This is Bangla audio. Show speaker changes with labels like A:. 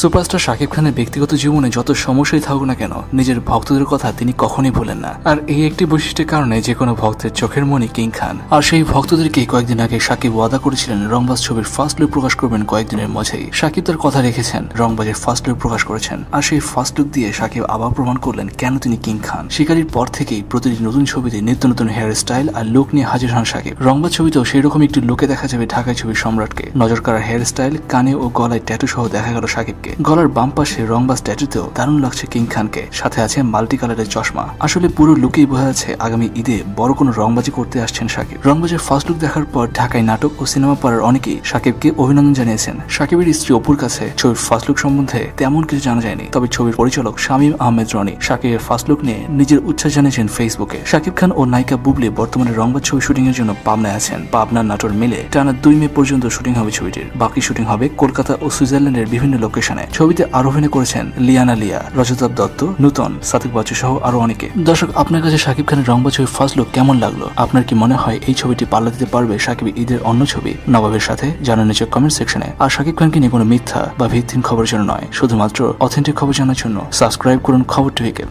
A: সুপারস্টার শাকিব খানের ব্যক্তিগত জীবনে যত সমস্যাই থাকুক না কেন, নিজের ভক্তদের কথা তিনি কখনোই ভুলেন না। আর এই একটি বৈশিষ্ট্যের কারণে যে কোনো ভক্তের চোখের মনি কিং খান। আর সেই ভক্তদেরকে কয়েকদিন আগে সাকিব ওয়াদা করেছিলেন, রংবাজ ছবির ফার্স্ট লুক প্রকাশ করবেন কয়েকদিনের মধ্যেই সাকিব তার কথা রেখেছেন, রংবাজের ফার্স্ট লুক প্রকাশ করেছেন। আর সেই ফার্স্ট লুক দিয়ে সাকিব আবার প্রমাণ করলেন কেন তিনি কিং খান। শিকারির পর থেকেই প্রতিটি নতুন ছবিতে নিত্য নতুন হেয়ার স্টাইল আর লুক নিয়ে হাজির হন সাকিব রংবাজ ছবিতেও সেই রকম একটি লুকে দেখা যাবে ঢাকায় ছবির সম্রাটকে। নজর কাড়া হেয়ার স্টাইল কানে ও গলায় ট্যাটু সহ দেখা গেল সাকিবকে গলার বাম পাশে রংবাজ ট্যাটুতেও দারুণ লাগছে কিং খানকে। সাথে আছে মাল্টি কালারের চশমা। আসলে পুরো লুকেই বোঝা যাচ্ছে আগামী ঈদে বড় কোনো রংবাজি করতে আসছেন সাকিব। রংবাজের ফার্স্ট লুক দেখার পর ঢাকায় নাটক ও সিনেমা পড়ার অনেকেই সাকিবকে অভিনন্দন জানিয়েছেন। সাকিবের স্ত্রী অপুর কাছে ছবির ফার্স্ট লুক সম্বন্ধে তেমন কিছু জানা যায়নি। তবে ছবির পরিচালক শামীম আহমেদ রনি সাকিবের ফার্স্ট লুক নিয়ে নিজের উচ্ছ্বাস জানিয়েছেন ফেসবুকে। সাকিব খান ও নায়িকা বুবলি বর্তমানে রংবাজ ছবি শুটিং এর জন্য পাবনায় আছেন। পাবনার নাটোর মিলে টানা দুই মে পর্যন্ত শুটিং হবে ছবিটির। বাকি শুটিং হবে কলকাতা ও সুইজারল্যান্ডের বিভিন্ন লোকেশনে ছবিতে আরও অভিনয় করেছেন লিয়ানা লিয়া রজতাব দত্ত, নূতন সাতিক বাচ্চু সহ আরও অনেকে। দর্শক, আপনার কাছে শাকিব খানের রংবা ছবির ফার্স্ট লুক কেমন লাগল? আপনার কি মনে হয় এই ছবিটি পাল্লা দিতে পারবে সাকিব ঈদের অন্য ছবি? নবাবের সাথে জানান নিচে কমেন্ট সেকশনে আর শাকিব খানকে নিয়ে কোনো মিথ্যা বা ভিত্তিহীন খবরের জন্য নয়। শুধুমাত্র অথেন্টিক খবর জানার জন্য সাবস্ক্রাইব করুন খবর টিভিকে